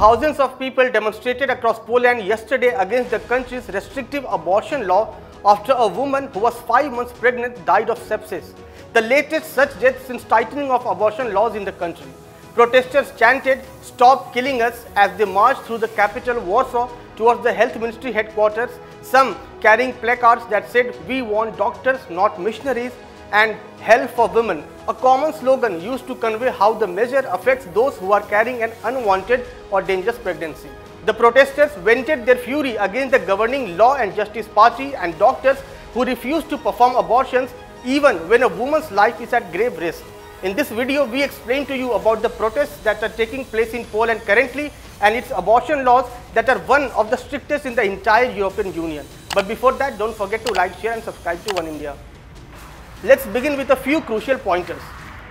Thousands of people demonstrated across Poland yesterday against the country's restrictive abortion law after a woman who was 5 months pregnant died of sepsis, the latest such death since tightening of abortion laws in the country. Protesters chanted, Stop killing us, as they marched through the capital, Warsaw, towards the health ministry headquarters, some carrying placards that said, We want doctors, not missionaries, and Hell for Women, a common slogan used to convey how the measure affects those who are carrying an unwanted or dangerous pregnancy. The protesters vented their fury against the governing Law and Justice Party and doctors who refuse to perform abortions even when a woman's life is at grave risk. In this video, we explain to you about the protests that are taking place in Poland currently and its abortion laws that are one of the strictest in the entire European Union. But before that, don't forget to like, share and subscribe to Oneindia. Let's begin with a few crucial pointers.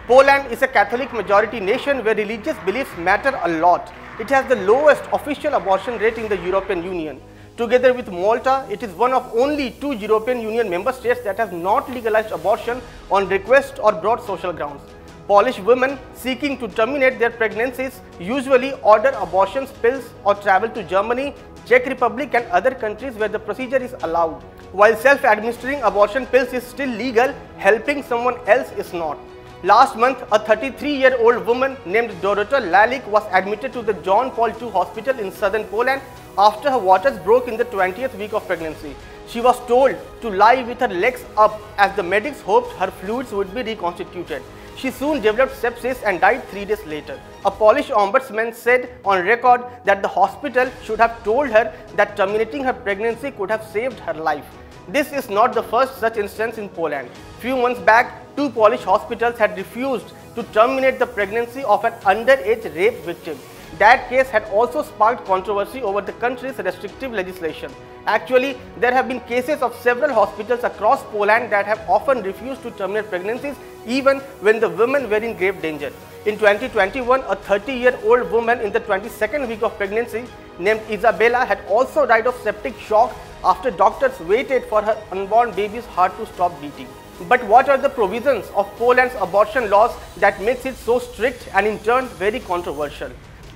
Poland is a Catholic majority nation where religious beliefs matter a lot. It has the lowest official abortion rate in the European Union. Together with Malta, it is one of only two European Union member states that has not legalized abortion on request or broad social grounds. Polish women seeking to terminate their pregnancies usually order abortion pills or travel to Germany, Czech Republic and other countries where the procedure is allowed. While self-administering abortion pills is still legal, helping someone else is not. Last month, a 33-year-old woman named Dorota Lalik was admitted to the John Paul II hospital in southern Poland after her waters broke in the 20th week of pregnancy. She was told to lie with her legs up as the medics hoped her fluids would be reconstituted. She soon developed sepsis and died three days later. A Polish ombudsman said on record that the hospital should have told her that terminating her pregnancy could have saved her life. This is not the first such instance in Poland. Few months back, two Polish hospitals had refused to terminate the pregnancy of an underage rape victim. That case had also sparked controversy over the country's restrictive legislation. Actually, there have been cases of several hospitals across Poland that have often refused to terminate pregnancies even when the women were in grave danger. In 2021, a 30-year-old woman in the 22nd week of pregnancy named Isabella had also died of septic shock after doctors waited for her unborn baby's heart to stop beating. But what are the provisions of Poland's abortion laws that makes it so strict and in turn very controversial?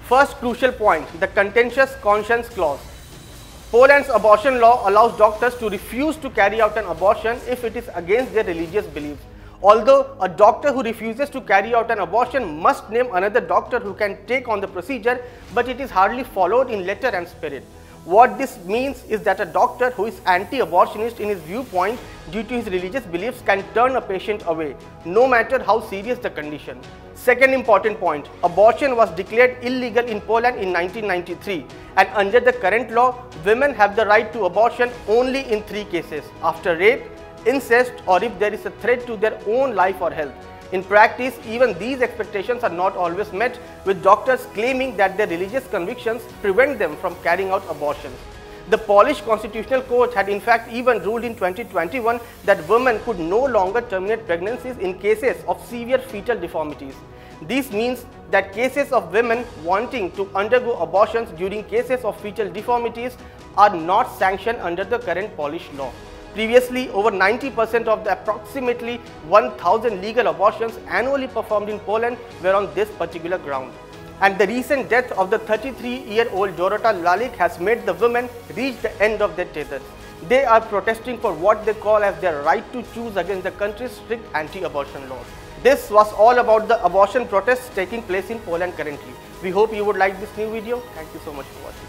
First crucial point, the contentious conscience clause. Poland's abortion law allows doctors to refuse to carry out an abortion if it is against their religious beliefs. Although a doctor who refuses to carry out an abortion must name another doctor who can take on the procedure, but it is hardly followed in letter and spirit. What this means is that a doctor who is anti-abortionist in his viewpoint due to his religious beliefs can turn a patient away, no matter how serious the condition. Second important point, abortion was declared illegal in Poland in 1993 and under the current law, women have the right to abortion only in three cases, after rape, incest or if there is a threat to their own life or health. In practice, even these expectations are not always met, with doctors claiming that their religious convictions prevent them from carrying out abortions. The Polish Constitutional Court had in fact even ruled in 2021 that women could no longer terminate pregnancies in cases of severe fetal deformities. This means that cases of women wanting to undergo abortions during cases of fetal deformities are not sanctioned under the current Polish law. Previously, over 90% of the approximately 1000 legal abortions annually performed in Poland were on this particular ground. And the recent death of the 33-year-old Dorota Lalik has made the women reach the end of their tether. They are protesting for what they call as their right to choose against the country's strict anti-abortion laws. This was all about the abortion protests taking place in Poland currently. We hope you would like this new video. Thank you so much for watching.